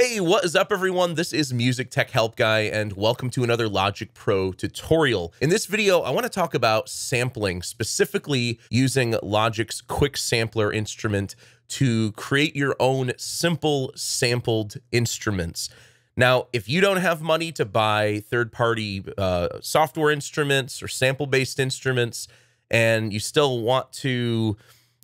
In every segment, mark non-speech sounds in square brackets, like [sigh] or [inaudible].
Hey, what is up everyone? This is Music Tech Help Guy and welcome to another Logic Pro tutorial. In this video, I want to talk about sampling, specifically using Logic's Quick Sampler instrument to create your own simple sampled instruments. Now, if you don't have money to buy third-party uh, software instruments or sample-based instruments, and you still want to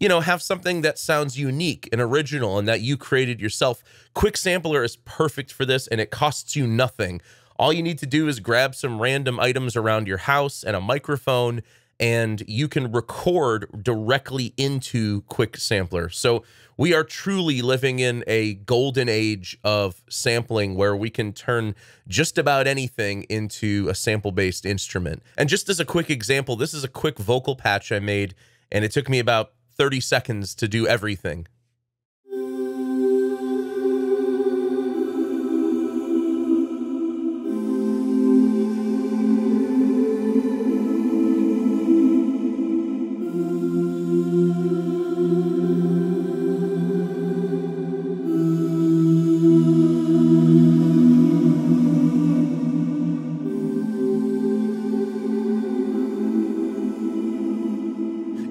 you know, have something that sounds unique and original and that you created yourself. Quick Sampler is perfect for this and it costs you nothing. All you need to do is grab some random items around your house and a microphone and you can record directly into Quick Sampler. So we are truly living in a golden age of sampling where we can turn just about anything into a sample-based instrument. And just as a quick example, this is a quick vocal patch I made and it took me about 30 seconds to do everything.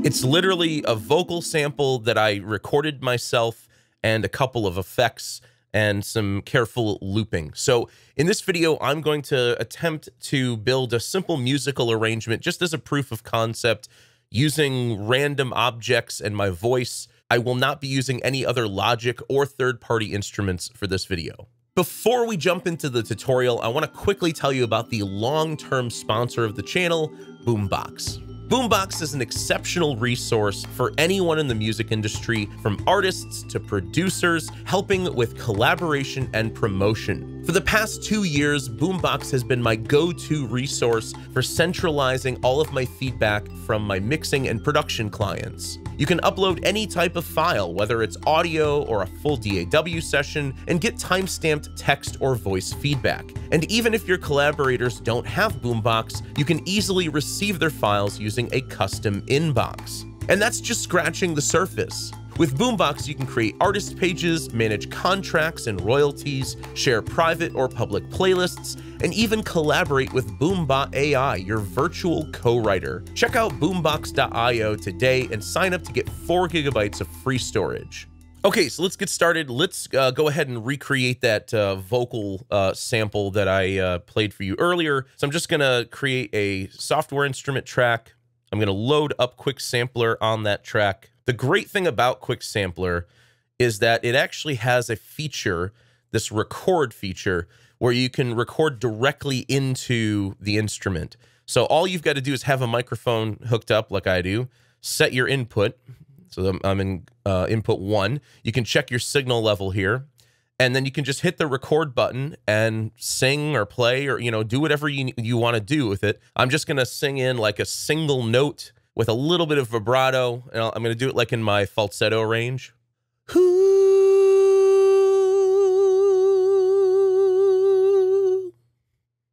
It's literally a vocal sample that I recorded myself and a couple of effects and some careful looping. So in this video, I'm going to attempt to build a simple musical arrangement just as a proof of concept using random objects and my voice. I will not be using any other Logic or third-party instruments for this video. Before we jump into the tutorial, I want to quickly tell you about the long-term sponsor of the channel, Boombox. Boombox is an exceptional resource for anyone in the music industry, from artists to producers, helping with collaboration and promotion. For the past two years, Boombox has been my go-to resource for centralizing all of my feedback from my mixing and production clients. You can upload any type of file, whether it's audio or a full DAW session, and get timestamped text or voice feedback. And even if your collaborators don't have Boombox, you can easily receive their files using a custom inbox. And that's just scratching the surface. With Boombox, you can create artist pages, manage contracts and royalties, share private or public playlists, and even collaborate with Boombot AI, your virtual co-writer. Check out boombox.io today and sign up to get 4 gigabytes of free storage. Okay, so let's get started. Let's uh, go ahead and recreate that uh, vocal uh, sample that I uh, played for you earlier. So I'm just going to create a software instrument track. I'm going to load up Quick Sampler on that track. The great thing about Quick Sampler is that it actually has a feature, this record feature, where you can record directly into the instrument. So all you've got to do is have a microphone hooked up like I do, set your input. So I'm in uh, input one. You can check your signal level here, and then you can just hit the record button and sing or play or you know do whatever you you want to do with it. I'm just gonna sing in like a single note with a little bit of vibrato. And I'm going to do it like in my falsetto range.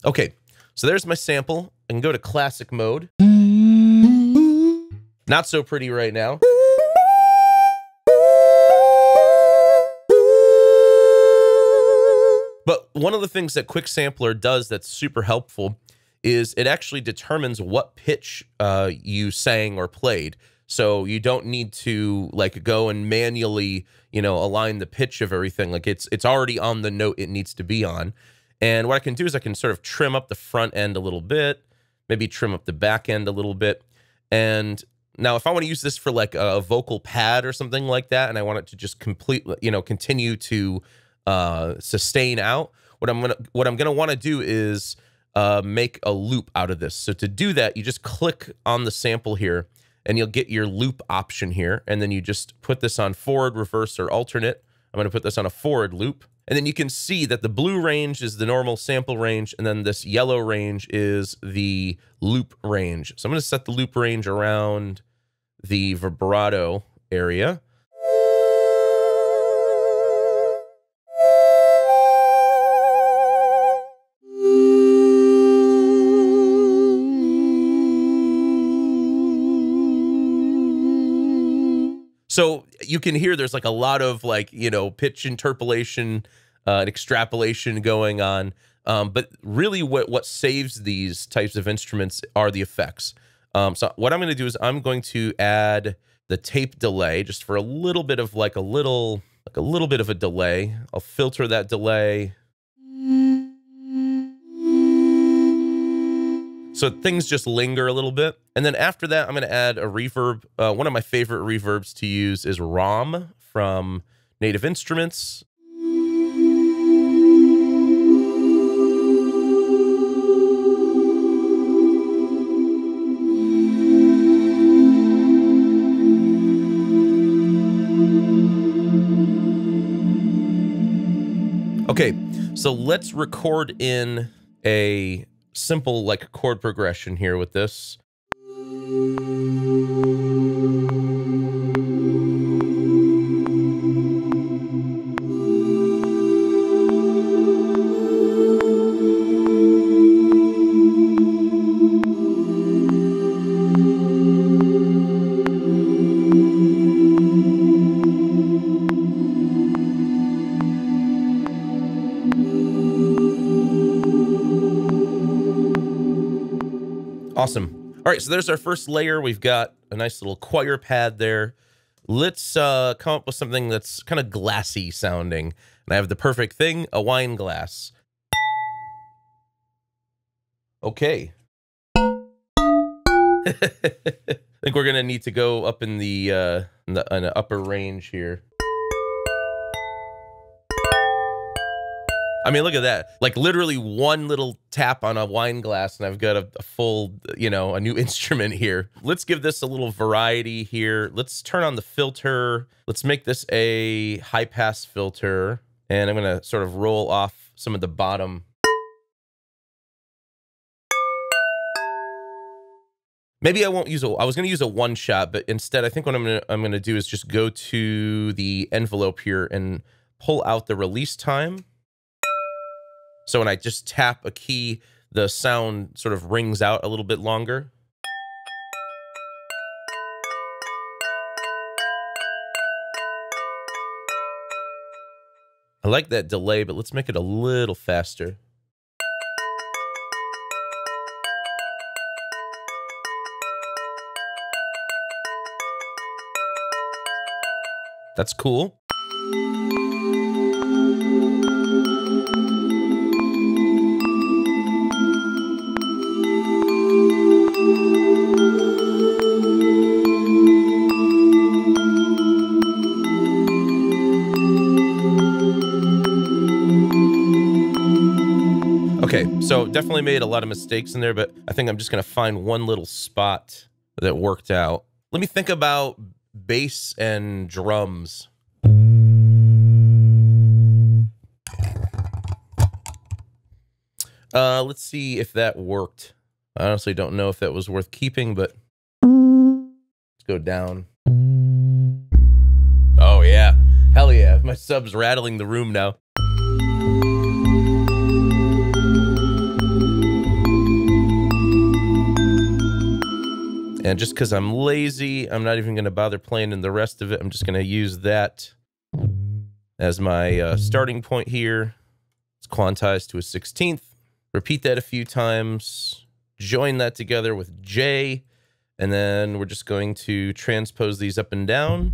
Okay, so there's my sample. I can go to classic mode. Not so pretty right now. But one of the things that Quick Sampler does that's super helpful is it actually determines what pitch uh, you sang or played. So you don't need to like go and manually, you know, align the pitch of everything. Like it's it's already on the note it needs to be on. And what I can do is I can sort of trim up the front end a little bit, maybe trim up the back end a little bit. And now if I want to use this for like a vocal pad or something like that, and I want it to just complete, you know, continue to uh, sustain out, what I'm gonna what I'm gonna want to do is uh, make a loop out of this. So to do that, you just click on the sample here and you'll get your loop option here. And then you just put this on forward, reverse, or alternate. I'm going to put this on a forward loop. And then you can see that the blue range is the normal sample range. And then this yellow range is the loop range. So I'm going to set the loop range around the vibrato area. You can hear there's like a lot of like, you know, pitch interpolation uh, an extrapolation going on. Um, but really, what what saves these types of instruments are the effects. Um, so what I'm going to do is I'm going to add the tape delay just for a little bit of like a little like a little bit of a delay. I'll filter that delay. So things just linger a little bit. And then after that, I'm going to add a reverb. Uh, one of my favorite reverbs to use is Raum from Native Instruments. Okay, so let's record in a simple like chord progression here with this. Right, so there's our first layer. We've got a nice little choir pad there. Let's uh, come up with something that's kind of glassy sounding. And I have the perfect thing, a wine glass. Okay. [laughs] I think we're going to need to go up in the, uh, in the, in the upper range here. I mean, look at that. Like literally one little tap on a wine glass and I've got a, a, full, you know, a new [laughs] instrument here. Let's give this a little variety here. Let's turn on the filter. Let's make this a high pass filter. And I'm going to sort of roll off some of the bottom. Maybe I won't use a, I was going to use a one shot, but instead I think what I'm going to, I'm going to do is just go to the envelope here and pull out the release time. So when I just tap a key, the sound sort of rings out a little bit longer. I like that delay, but let's make it a little faster. That's cool. So definitely made a lot of mistakes in there, but I think I'm just going to find one little spot that worked out. Let me think about bass and drums. Uh, let's see if that worked. I honestly don't know if that was worth keeping, but let's go down. Oh, yeah. Hell yeah. My sub's rattling the room now. And just because I'm lazy, I'm not even going to bother playing in the rest of it. I'm just going to use that as my uh, starting point here. It's quantized to a 16th. Repeat that a few times. Join that together with J. And then we're just going to transpose these up and down.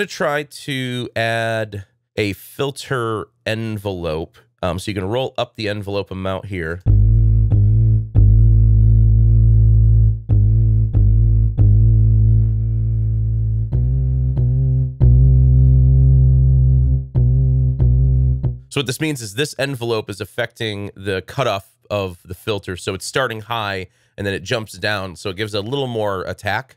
Going to try to add a filter envelope. Um, so you can roll up the envelope amount here. So what this means is this envelope is affecting the cutoff of the filter. So it's starting high and then it jumps down. So it gives a little more attack.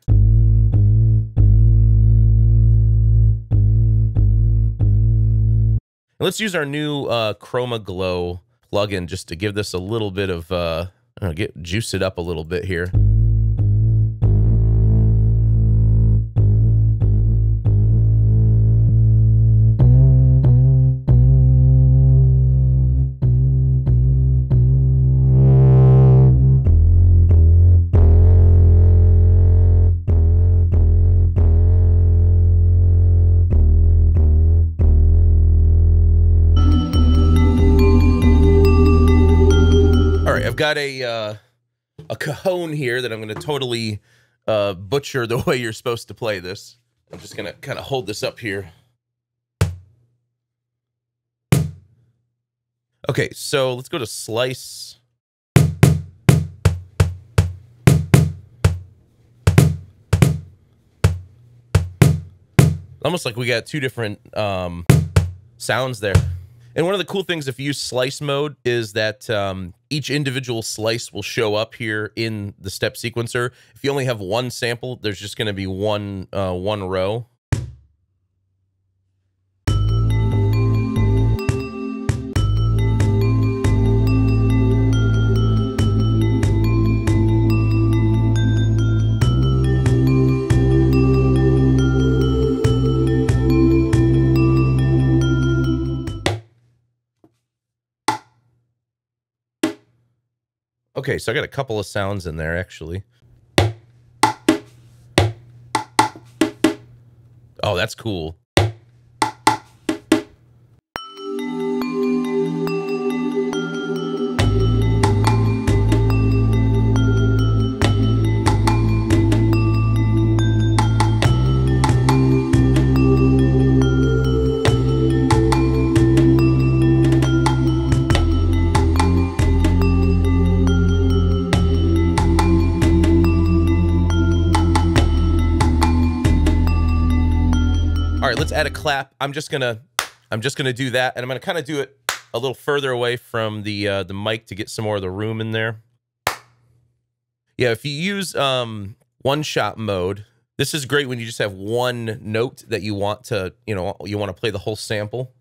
Let's use our new uh, ChromaGlow plugin just to give this a little bit of, uh, know, get juice it up a little bit here. Got a uh, a cajon here that I'm going to totally uh, butcher the [laughs] way you're supposed to play this. I'm just going to kind of hold this up here. Okay, so let's go to slice. Almost like we got two different um, sounds there. And one of the cool things if you use slice mode is that um, each individual slice will show up here in the step sequencer. If you only have one sample, there's just going to be one uh, one row. Okay, so I got a couple of sounds in there actually. Oh, that's cool. Clap. I'm just gonna, I'm just gonna do that, and I'm gonna kind of do it a little further away from the uh, the mic to get some more of the room in there. Yeah, if you use um, one shot mode, this is great when you just have one note that you want to, you know, you want to play the whole sample.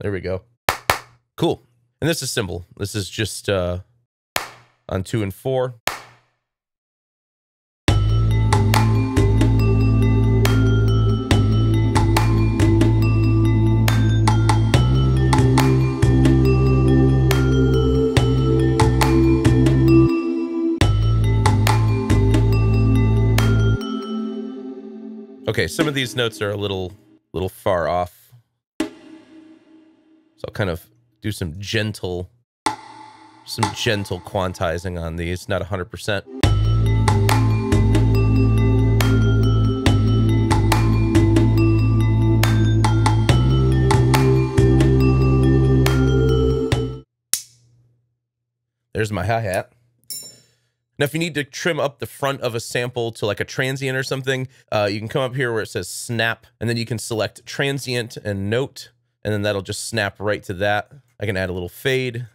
There we go. Cool. And this is simple. This is just uh, on two and four. Okay, some of these notes are a little little far off. So I'll kind of do some gentle some gentle quantizing on these, not 100%. There's my hi-hat. Now, if you need to trim up the front of a sample to like a transient or something, uh, you can come up here where it says snap, and then you can select transient and note, and then that'll just snap right to that. I can add a little fade.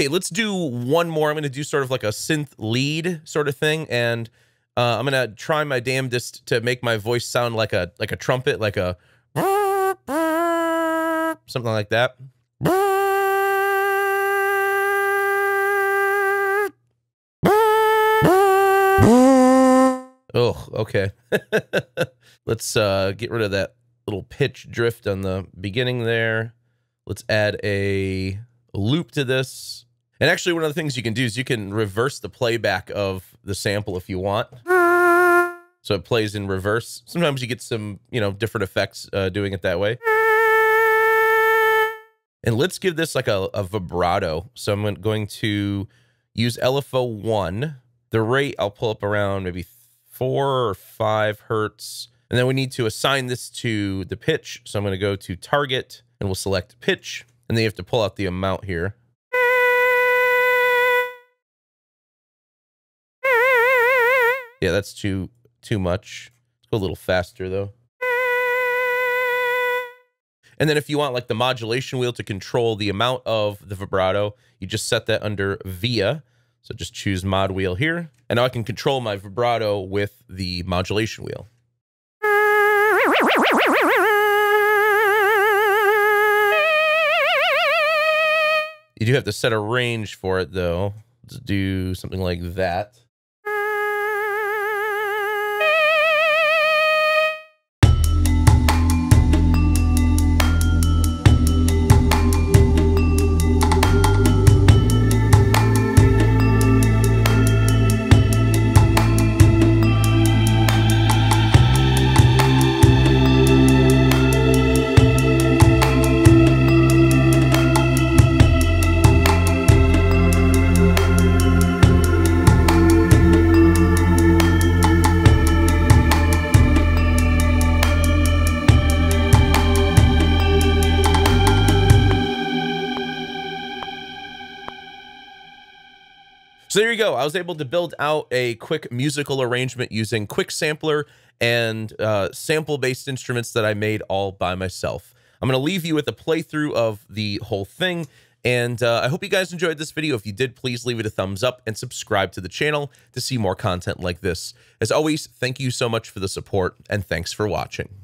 Okay, let's do one more. I'm going to do sort of like a synth lead sort of thing, and uh, I'm going to try my damnedest to make my voice sound like a like a trumpet, like a something like that. Oh, okay. [laughs] Let's uh, get rid of that little pitch drift on the beginning there. Let's add a loop to this. And actually, one of the things you can do is you can reverse the playback of the sample if you want. So it plays in reverse. Sometimes you get some, you know, different effects uh, doing it that way. And let's give this like a, a vibrato. So I'm going to use LFO 1. The rate I'll pull up around maybe 4 or 5 hertz. And then we need to assign this to the pitch. So I'm going to go to target and we'll select pitch. And then you have to pull out the amount here. Yeah, that's too too much. Let's go a little faster though. And then if you want like the modulation wheel to control the amount of the vibrato, you just set that under via. So just choose mod wheel here. And now I can control my vibrato with the modulation wheel. You do have to set a range for it though. Let's do something like that. So there you go. I was able to build out a quick musical arrangement using Quick Sampler and uh, sample-based instruments that I made all by myself. I'm going to leave you with a playthrough of the whole thing. And uh, I hope you guys enjoyed this video. If you did, please leave it a thumbs up and subscribe to the channel to see more content like this. As always, thank you so much for the support and thanks for watching.